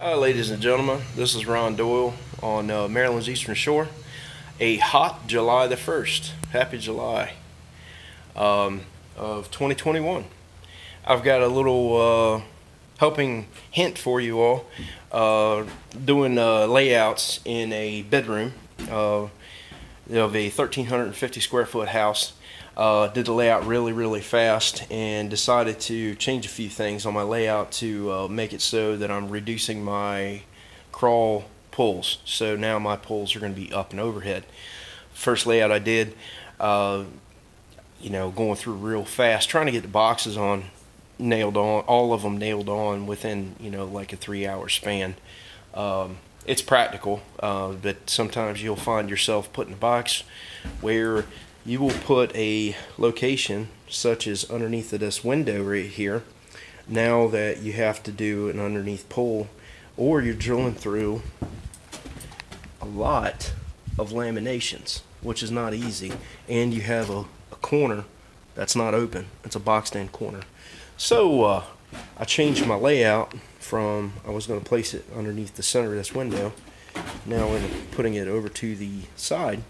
Hi, ladies and gentlemen. This is Ron Doyle on uh, Maryland's Eastern Shore. A hot July the 1st. Happy July um, of 2021. I've got a little uh, helping hint for you all. Uh, doing uh, layouts in a bedroom uh, of a 1,350 square foot house. Uh, did the layout really, really fast and decided to change a few things on my layout to uh, make it so that I'm reducing my crawl pulls. So now my pulls are going to be up and overhead. First layout I did, uh, you know, going through real fast, trying to get the boxes on, nailed on, all of them nailed on within, you know, like a three hour span. Um, it's practical, uh, but sometimes you'll find yourself putting a box where you will put a location such as underneath of this window right here. Now that you have to do an underneath pull or you're drilling through a lot of laminations which is not easy and you have a, a corner that's not open. It's a box stand corner. So uh, I changed my layout from I was going to place it underneath the center of this window. Now I'm putting it over to the side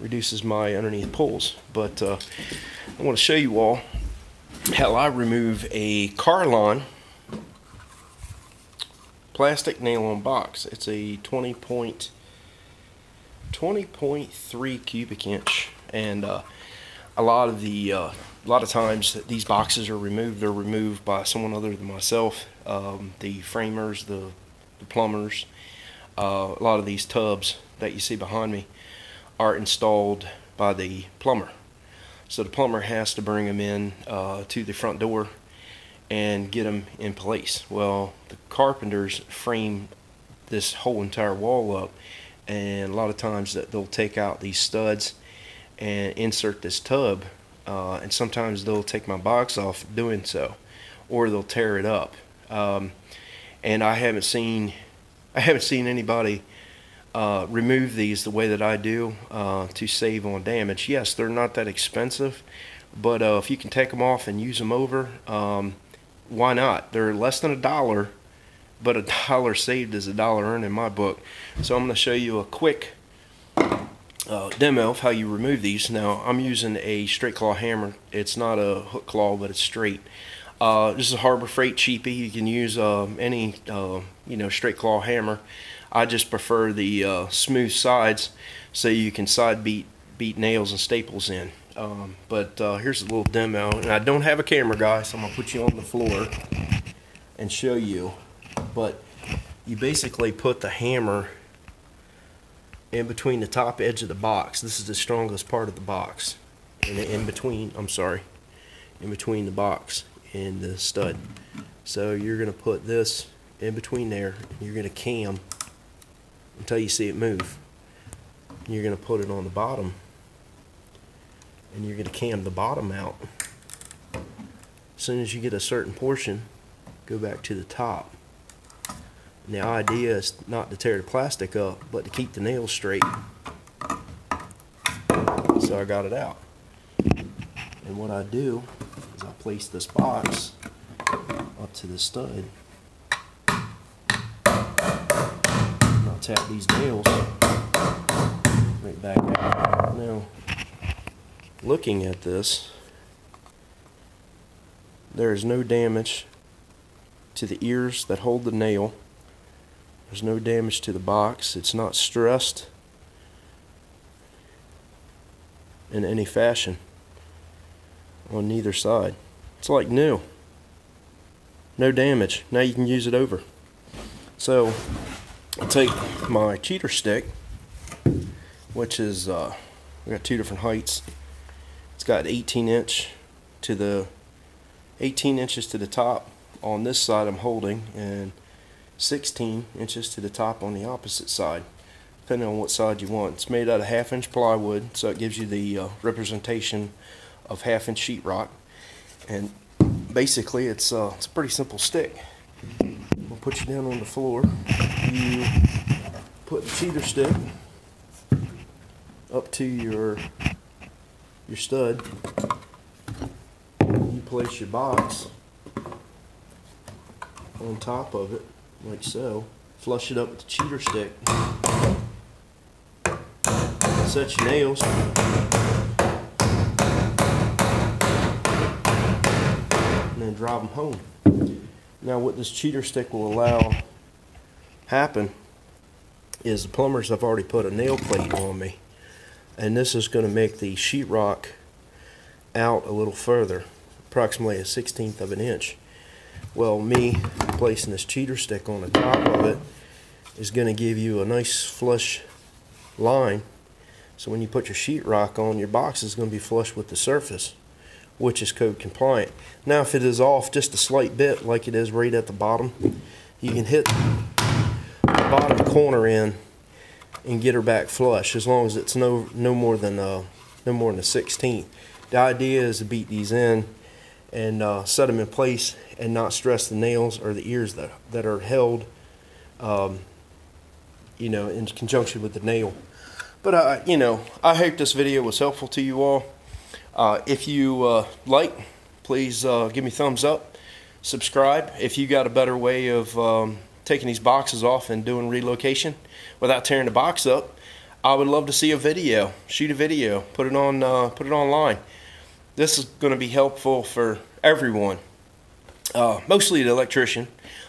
reduces my underneath pulls. But uh, I want to show you all how I remove a Carlon plastic nail-on box. It's a 20 point 20.3 cubic inch and uh, a lot of the uh, a lot of times these boxes are removed they're removed by someone other than myself um, the framers the, the plumbers uh, a lot of these tubs that you see behind me are installed by the plumber. So the plumber has to bring them in uh, to the front door and get them in place. Well, the carpenters frame this whole entire wall up and a lot of times that they'll take out these studs and insert this tub uh, and sometimes they'll take my box off doing so or they'll tear it up um, and I haven't seen I haven't seen anybody uh, remove these the way that I do uh, to save on damage. Yes, they're not that expensive, but uh, if you can take them off and use them over, um, why not? They're less than a dollar, but a dollar saved is a dollar earned in my book. So I'm going to show you a quick uh, demo of how you remove these. Now I'm using a straight claw hammer. It's not a hook claw, but it's straight. Uh, this is a Harbor Freight cheapie. You can use uh, any you know straight claw hammer. I just prefer the uh, smooth sides so you can side beat beat nails and staples in. Um, but uh, here's a little demo. And I don't have a camera, guys, so I'm going to put you on the floor and show you. But you basically put the hammer in between the top edge of the box. This is the strongest part of the box. And in between, I'm sorry, in between the box and the stud. So you're going to put this in between there. You're going to cam until you see it move. You're going to put it on the bottom and you're going to cam the bottom out. As soon as you get a certain portion, go back to the top. And the idea is not to tear the plastic up, but to keep the nails straight. So I got it out. And what I do I place this box up to the stud I tap these nails right back out. Now, looking at this, there is no damage to the ears that hold the nail. There's no damage to the box. It's not stressed in any fashion on neither side. It's like new. No damage. Now you can use it over. So I'll take my cheater stick, which is, uh, we got two different heights. It's got 18 inch to the, 18 inches to the top on this side I'm holding, and 16 inches to the top on the opposite side, depending on what side you want. It's made out of half inch plywood, so it gives you the uh, representation of half inch sheetrock. And basically, it's, uh, it's a pretty simple stick. We'll put you down on the floor you put the cheater stick up to your your stud. You place your box on top of it like so. Flush it up with the cheater stick. Set your nails. And drive them home. Now what this cheater stick will allow happen is the plumbers have already put a nail plate on me. And this is going to make the sheetrock out a little further, approximately a sixteenth of an inch. Well, me placing this cheater stick on the top of it is going to give you a nice flush line. So when you put your sheetrock on, your box is going to be flush with the surface, which is code compliant. Now, if it is off just a slight bit, like it is right at the bottom, you can hit the bottom corner in and get her back flush, as long as it's no no more than uh, no more than a 16th. The idea is to beat these in and uh, set them in place and not stress the nails or the ears that, that are held, um, you know, in conjunction with the nail. But, uh, you know, I hope this video was helpful to you all. Uh, if you uh, like, please uh, give me thumbs up. Subscribe if you got a better way of um, taking these boxes off and doing relocation without tearing the box up. I would love to see a video. Shoot a video. Put it on. Uh, put it online this is going to be helpful for everyone, uh, mostly the electrician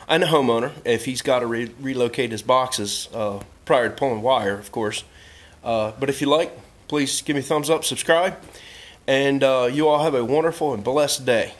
and the homeowner if he's got to re relocate his boxes uh, prior to pulling wire, of course. Uh, but if you like, please give me a thumbs up, subscribe, and uh, you all have a wonderful and blessed day.